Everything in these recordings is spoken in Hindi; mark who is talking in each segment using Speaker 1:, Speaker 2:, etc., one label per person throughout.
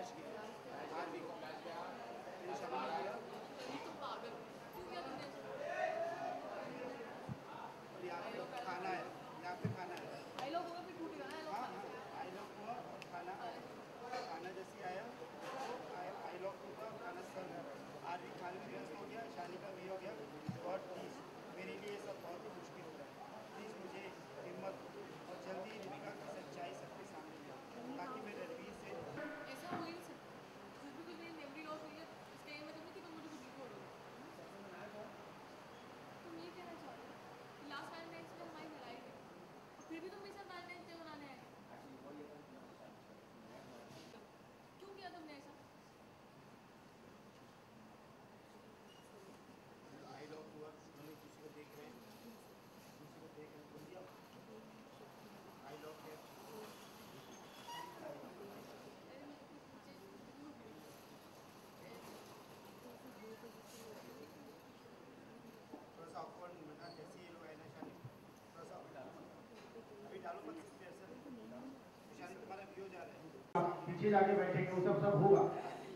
Speaker 1: Rescue. नीचे जाके बैठेंगे, वो सब सब होगा।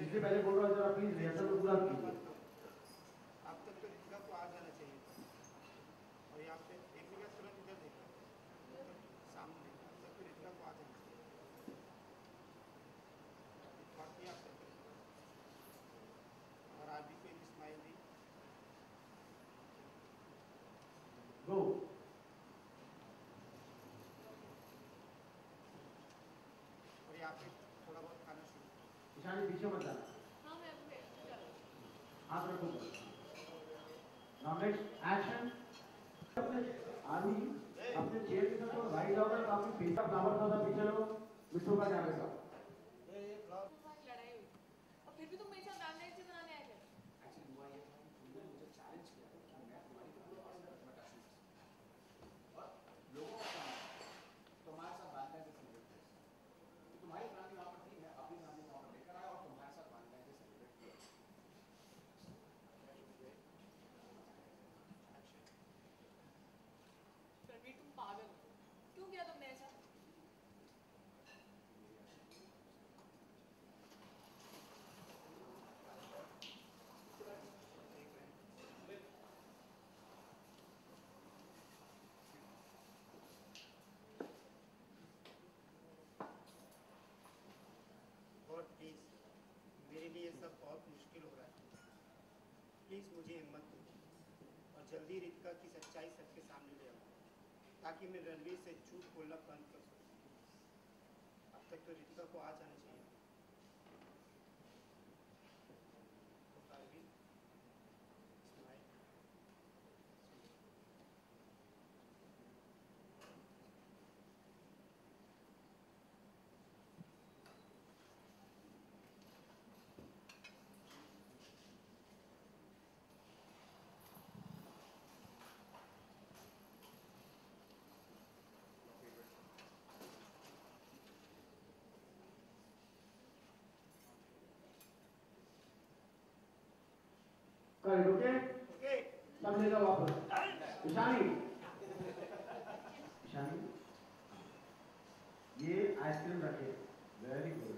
Speaker 1: इसलिए पहले बोल रहा हूँ जरा प्लीज़ रिहर्सल को पूरा कीजिए। शादी पीछे मत जाना। हाथ रखो रामेश एक्शन आदमी अपने चेयर के साथ भाई जाओगे तो आपकी पीछा फ्लावर था पीछे लोग मिट्टू का जाने का
Speaker 2: प्लीज़ मेरे लिए सब बहुत मुश्किल हो रहा है। प्लीज़ मुझे हिम्मत दो और जल्दी रितिका की सच्चाई सबके सामने ले आओ, ताकि मैं रणवीर से झूठ बोलना बंद कर सकूँ। अब तक तो रितिका को आ जाना चाहिए।
Speaker 1: करेक्ट ओके सब लेगा वापस। ईशानी। ईशानी ये आइसक्रीम रखे। Very good